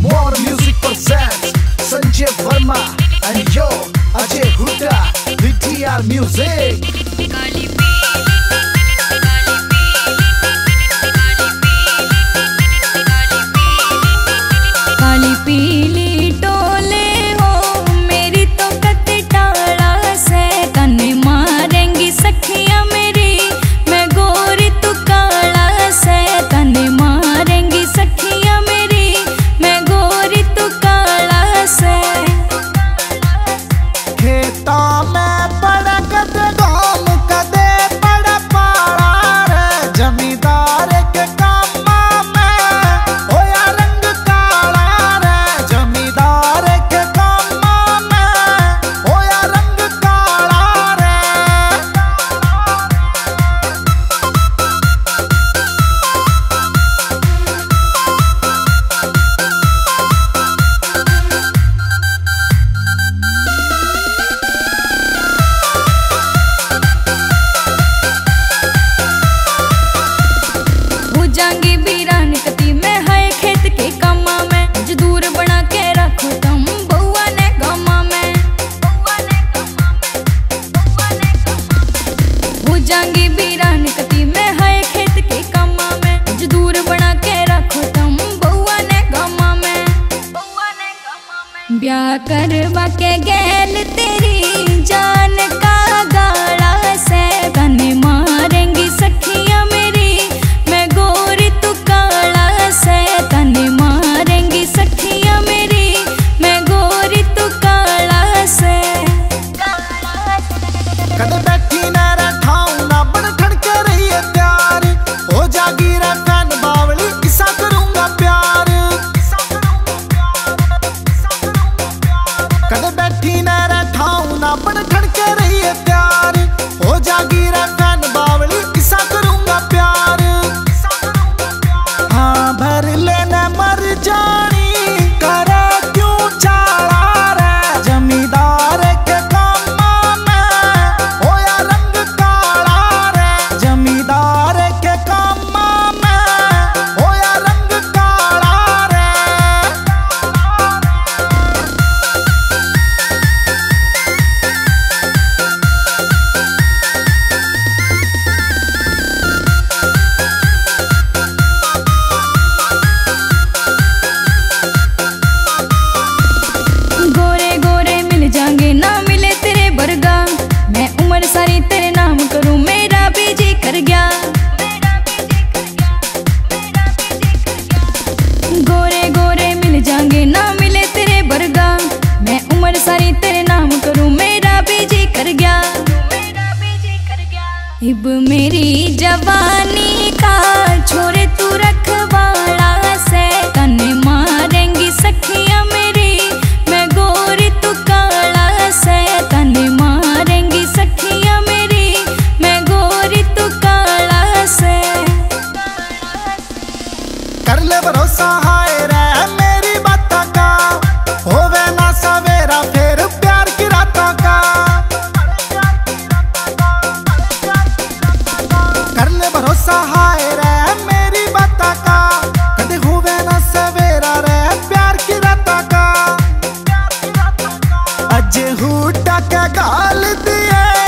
More music presents Sanjay Verma and yo Ajay Huda with Music. जाऊँगी बीरान कती मैं खेत के कामा में। बना के रखो ने गामा में। बीरान कती मैं खेत के कामा में। बना के रखो ने गामा में। ब्याह करवा के गैल तेरी Got the back जवान जे हूटा टका गाल दिए।